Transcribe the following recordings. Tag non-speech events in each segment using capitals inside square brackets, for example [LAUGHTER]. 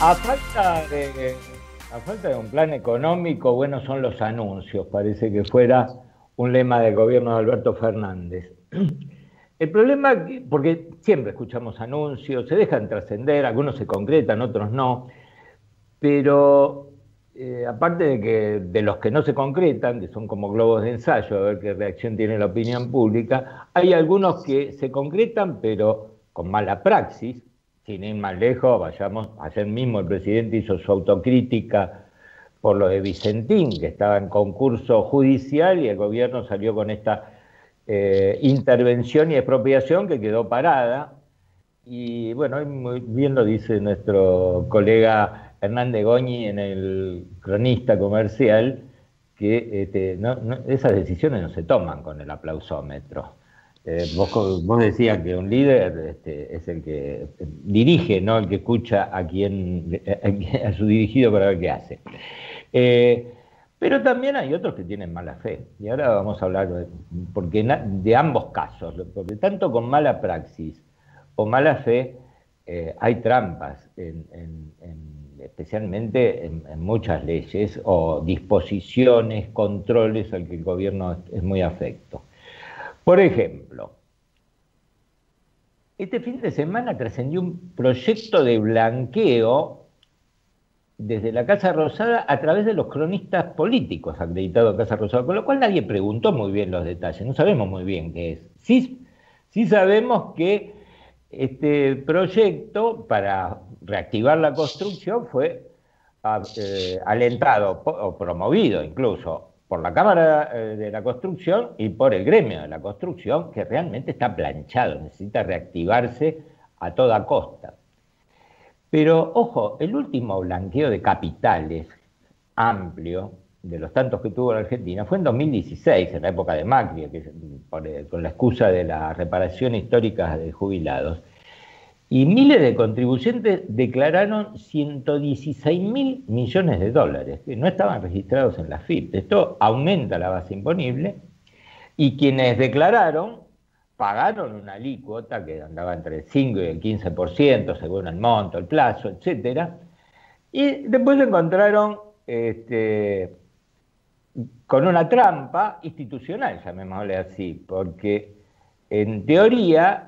A falta de, a falta de un plan económico, buenos son los anuncios, parece que fuera un lema del gobierno de Alberto Fernández. [CLEARS THROAT] El problema, porque siempre escuchamos anuncios, se dejan trascender, algunos se concretan, otros no, pero eh, aparte de que de los que no se concretan, que son como globos de ensayo, a ver qué reacción tiene la opinión pública, hay algunos que se concretan, pero con mala praxis, sin ir más lejos, vayamos, ayer mismo el presidente hizo su autocrítica por lo de Vicentín, que estaba en concurso judicial y el gobierno salió con esta eh, intervención y expropiación que quedó parada. Y bueno, muy bien lo dice nuestro colega Hernández Goñi en el cronista comercial, que este, esas decisiones no se toman con el aplausómetro. Eh, vos, decías que un líder este, es el que dirige, no el que escucha a quien a, su dirigido para ver qué hace. Eh, pero también hay otros que tienen mala fe. Y ahora vamos a hablar porque de ambos casos, porque tanto con mala praxis o mala fe eh, hay trampas, especialmente en, en, muchas leyes o disposiciones, controles al que el gobierno es muy afecto. Por ejemplo, este fin de semana trascendió un proyecto de blanqueo desde la Casa Rosada a través de los cronistas políticos acreditados a Casa Rosada, con lo cual nadie preguntó muy bien los detalles, no sabemos muy bien qué es. Sí, sí sabemos que este proyecto para reactivar la construcción fue ah, eh, alentado o promovido incluso por la Cámara eh, de la Construcción y por el gremio de la construcción, que realmente está planchado, necesita reactivarse a toda costa. Pero ojo, el último blanqueo de capitales amplio, de los tantos que tuvo la Argentina, fue en 2016, en la época de Macri, eh, con la excusa de la reparación histórica de jubilados. Y miles de contribuyentes declararon 116 mil millones de dólares, que no estaban registrados en la FIP. Esto aumenta la base imponible y quienes declararon pagaron una alícuota que andaba entre el 5 y el 15% según el monto, el plazo, etc. Y después encontraron este, con una trampa institucional, llamémosle así, porque en teoría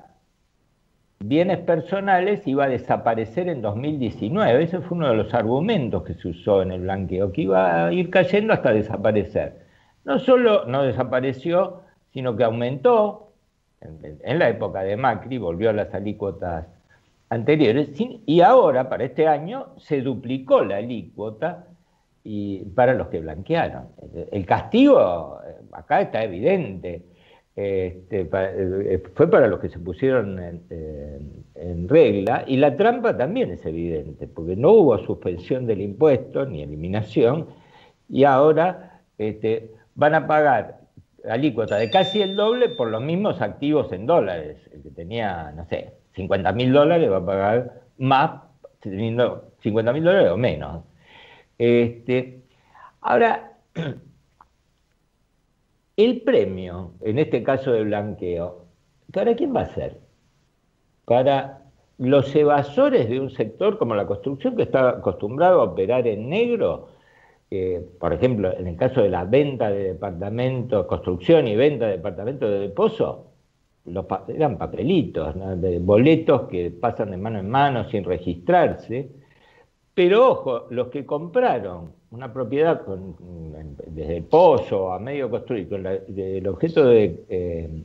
bienes personales iba a desaparecer en 2019. Ese fue uno de los argumentos que se usó en el blanqueo, que iba a ir cayendo hasta desaparecer. No solo no desapareció, sino que aumentó. En, la época de Macri volvió a las alícuotas anteriores y ahora, para este año, se duplicó la alícuota y para los que blanquearon. El castigo eh, acá está evidente este, eh, fue para los que se pusieron en, regla y la trampa también es evidente, porque no hubo suspensión del impuesto ni eliminación y ahora este, van a pagar alícuota de casi el doble por los mismos activos en dólares. El que tenía, no sé, 50 mil dólares va a pagar más teniendo 50 mil dólares o menos. Este, ahora, [CLEARS THROAT] El premio, en este caso de blanqueo, ¿para quién va a ser? Para los evasores de un sector como la construcción que está acostumbrado a operar en negro, eh, por ejemplo, en el caso de la venta de departamentos, construcción y venta de departamentos de depósito, los eran papelitos, boletos que pasan de mano en mano sin registrarse. Pero ojo, los que compraron una propiedad con, desde el pozo a medio construir, con el objeto de, eh,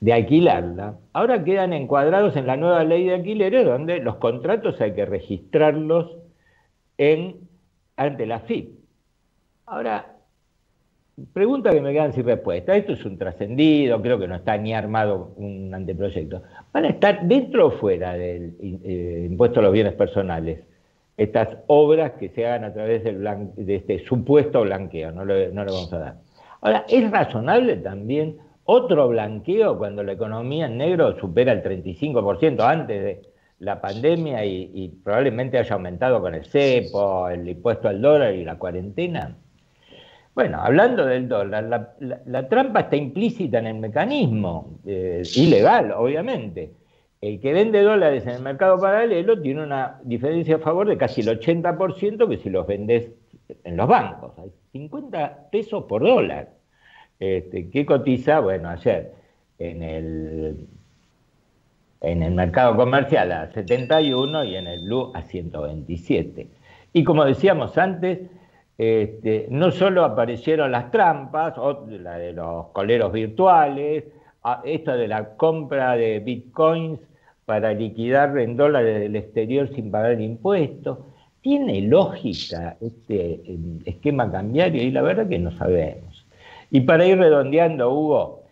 de, alquilarla, ahora quedan encuadrados en la nueva ley de alquileres donde los contratos hay que registrarlos en, ante la FIP. Ahora, pregunta que me quedan sin respuesta. Esto es un trascendido, creo que no está ni armado un anteproyecto. ¿Van a estar dentro o fuera del eh, impuesto a los bienes personales? Estas obras que se hagan a través del de este supuesto blanqueo, no le, no vamos a dar. Ahora, ¿es razonable también otro blanqueo cuando la economía en negro supera el 35% antes de la pandemia y, probablemente haya aumentado con el cepo, el impuesto al dólar y la cuarentena? Bueno, hablando del dólar, la, trampa está implícita en el mecanismo, eh, ilegal, obviamente. El que vende dólares en el mercado paralelo tiene una diferencia a favor de casi el 80% que si los vendes en los bancos. Hay 50 pesos por dólar. Este, ¿Qué cotiza? Bueno, ayer en el, en el mercado comercial a 71 y en el Blue a 127. Y como decíamos antes, este, no solo aparecieron las trampas, la de los coleros virtuales, esta de la compra de bitcoins para liquidar en dólares del exterior sin pagar impuestos. ¿Tiene lógica este em, esquema cambiario? Y la verdad que no sabemos. Y para ir redondeando, Hugo,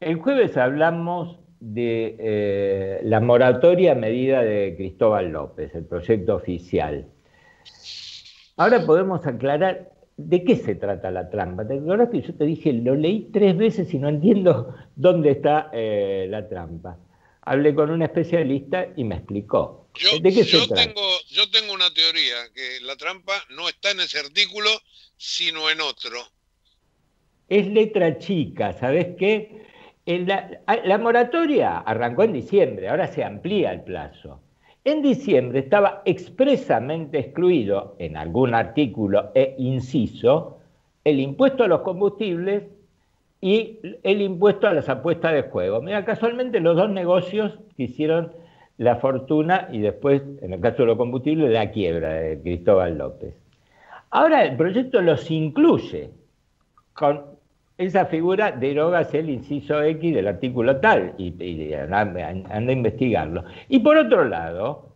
el jueves hablamos de eh, la moratoria medida de Cristóbal López, el proyecto oficial. Ahora podemos aclarar de qué se trata la trampa. ¿Te acuerdas que yo te dije, lo leí tres veces y no entiendo [LAUGHS] dónde está eh, la trampa? Hablé con un especialista y me explicó. Yo, ¿De qué se trata? Tengo, yo tengo una teoría, que la trampa no está en ese artículo, sino en otro. Es letra chica, ¿sabes qué? la moratoria arrancó en diciembre, ahora se amplía el plazo. En diciembre estaba expresamente excluido en algún artículo e inciso el impuesto a los combustibles y el impuesto a las apuestas de juego. Mira, casualmente los dos negocios que hicieron la fortuna y después, en el caso de los combustibles, la quiebra de Cristóbal López. Ahora el proyecto los incluye con esa figura deroga el inciso X del artículo tal y, anda, a investigarlo. Y por otro lado,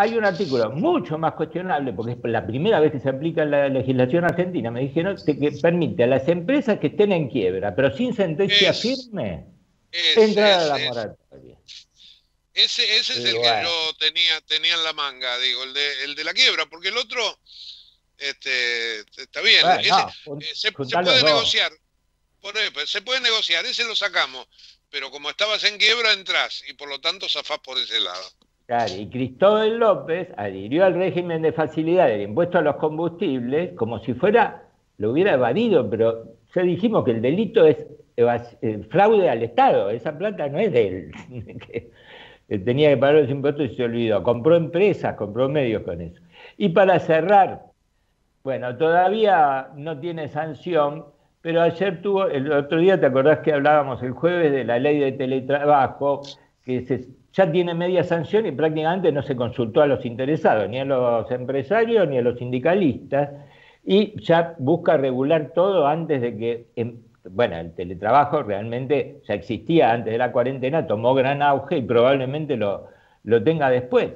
hay un artículo mucho más cuestionable, porque es la primera vez que se aplica en la legislación argentina, me dijeron que permite a las empresas que estén en quiebra, pero sin sentencia firme, entrar a la moratoria. Ese, ese es el que yo tenía, tenía en la manga, digo, el de, el de la quiebra, porque el otro este, está bien. Eh, se, puede negociar. Por se puede negociar, ese lo sacamos. Pero como estabas en quiebra, entras y por lo tanto zafás por ese lado. Claro, y Cristóbal López adhirió al régimen de facilidad del impuesto a los combustibles como si fuera, lo hubiera evadido, pero ya dijimos que el delito es el fraude al Estado, esa plata no es de él, [LAUGHS] tenía que pagar los impuestos y se olvidó, compró empresas, compró medios con eso. Y para cerrar, bueno, todavía no tiene sanción, pero ayer tuvo, el otro día te acordás que hablábamos el jueves de la ley de teletrabajo, que ya tiene media sanción y prácticamente no se consultó a los interesados, ni a los empresarios ni a los sindicalistas, y ya busca regular todo antes de que, em, bueno, el teletrabajo realmente ya existía antes de la cuarentena, tomó gran auge y probablemente lo, lo tenga después.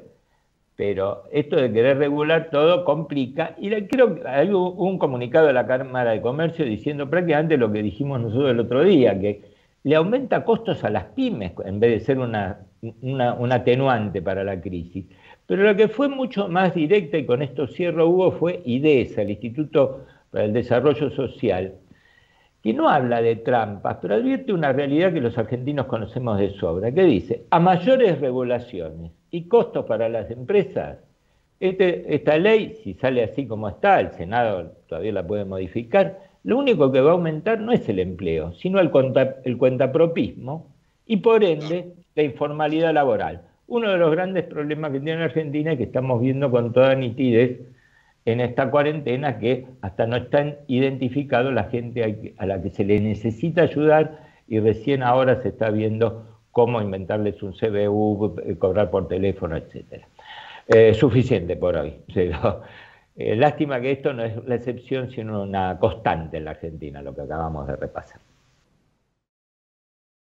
Pero esto de querer regular todo complica y creo que hay un comunicado de la Cámara de Comercio diciendo prácticamente lo que dijimos nosotros el otro día, que le aumenta costos a las pymes en vez de ser una, un atenuante para la crisis. Pero lo que fue mucho más directa, y con esto cierro Hugo, fue IDESA, el Instituto para el Desarrollo Social, que no habla de trampas, pero advierte una realidad que los argentinos conocemos de sobra, que dice, a mayores regulaciones y costos para las empresas. Este, esta ley, si sale así como está, el Senado todavía la puede modificar, lo único que va a aumentar no es el empleo, sino el, el cuentapropismo y por ende la informalidad laboral. Uno de los grandes problemas que tiene Argentina y que estamos viendo con toda nitidez en esta cuarentena que hasta no están identificados la gente a la que se le necesita ayudar y recién ahora se está viendo cómo inventarles un CBU, eh, cobrar por teléfono, etcétera. Eh, suficiente por hoy. [LAUGHS] Eh, lástima que esto no es la excepción, sino una constante en la Argentina, lo que acabamos de repasar.